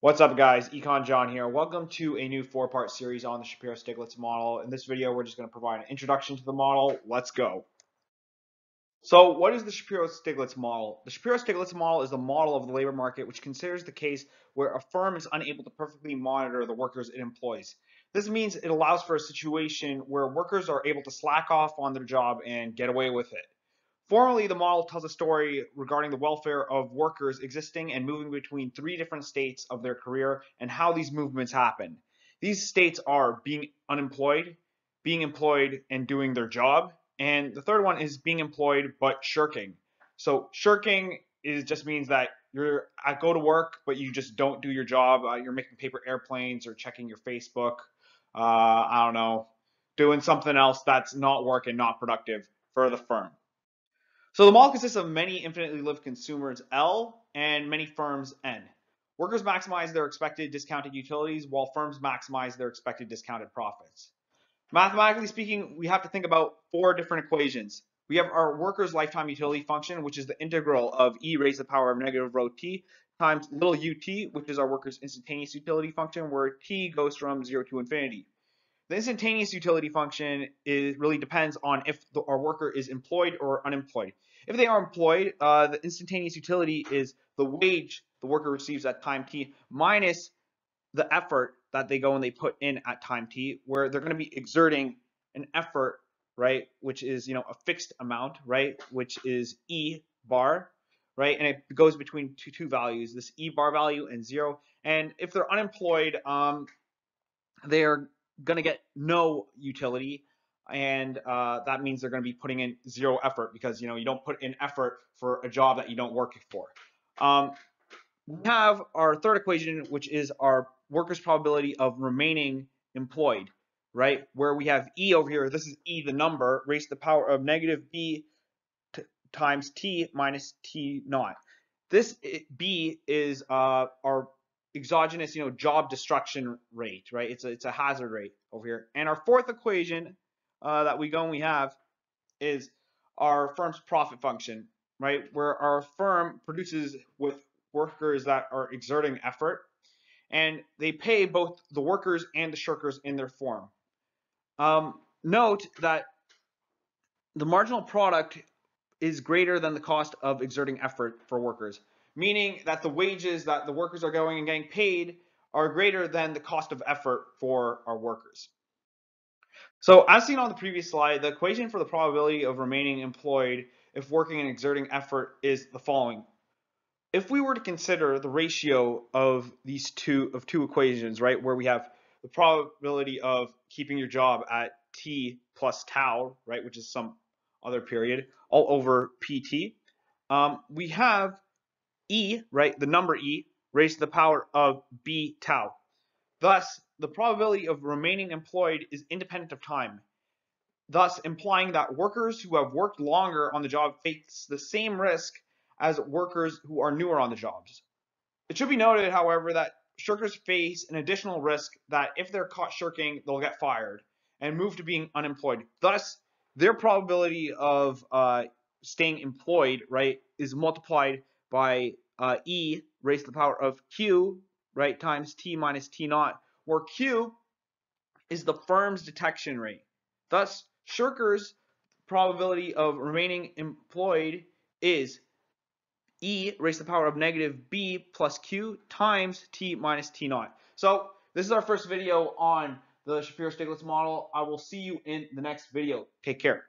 What's up guys, Econ John here. Welcome to a new four-part series on the Shapiro-Stiglitz model. In this video, we're just going to provide an introduction to the model. Let's go. So what is the Shapiro-Stiglitz model? The Shapiro-Stiglitz model is the model of the labor market which considers the case where a firm is unable to perfectly monitor the workers it employs. This means it allows for a situation where workers are able to slack off on their job and get away with it. Formally, the model tells a story regarding the welfare of workers existing and moving between three different states of their career and how these movements happen. These states are being unemployed, being employed and doing their job, and the third one is being employed but shirking. So shirking is just means that you're at go to work but you just don't do your job. Uh, you're making paper airplanes or checking your Facebook. Uh, I don't know, doing something else that's not work and not productive for the firm. So the model consists of many infinitely lived consumers L and many firms N. Workers maximize their expected discounted utilities while firms maximize their expected discounted profits. Mathematically speaking, we have to think about four different equations. We have our workers lifetime utility function, which is the integral of e raised to the power of negative rho t times little ut, which is our workers instantaneous utility function, where t goes from 0 to infinity. The instantaneous utility function is really depends on if the, our worker is employed or unemployed. If they are employed, uh, the instantaneous utility is the wage the worker receives at time t minus the effort that they go and they put in at time t, where they're going to be exerting an effort, right, which is you know a fixed amount, right, which is e bar, right, and it goes between two two values, this e bar value and zero. And if they're unemployed, um, they are going to get no utility and uh, that means they're going to be putting in zero effort because you know you don't put in effort for a job that you don't work for. Um, we have our third equation, which is our workers' probability of remaining employed, right? Where we have E over here. This is E, the number, raised to the power of negative B times T minus T naught. This B is uh, our exogenous, you know, job destruction rate, right? It's a, it's a hazard rate over here. And our fourth equation uh, that we go and we have is our firm's profit function, right? Where our firm produces with workers that are exerting effort and they pay both the workers and the shirkers in their form. Um, note that the marginal product is greater than the cost of exerting effort for workers, meaning that the wages that the workers are going and getting paid are greater than the cost of effort for our workers. So as seen on the previous slide, the equation for the probability of remaining employed if working and exerting effort is the following. If we were to consider the ratio of these two of two equations, right, where we have the probability of keeping your job at t plus tau, right, which is some other period, all over pt, um, we have e, right, the number e, raised to the power of b tau. Thus, the probability of remaining employed is independent of time, thus implying that workers who have worked longer on the job face the same risk as workers who are newer on the jobs. It should be noted, however, that shirkers face an additional risk that if they're caught shirking, they'll get fired and move to being unemployed. Thus, their probability of uh, staying employed, right, is multiplied by uh, e raised to the power of q, right, times t minus t naught, where Q is the firm's detection rate. Thus, shirkers' probability of remaining employed is E raised to the power of negative B plus Q times T minus T naught. So this is our first video on the Shapiro-Stiglitz model. I will see you in the next video. Take care.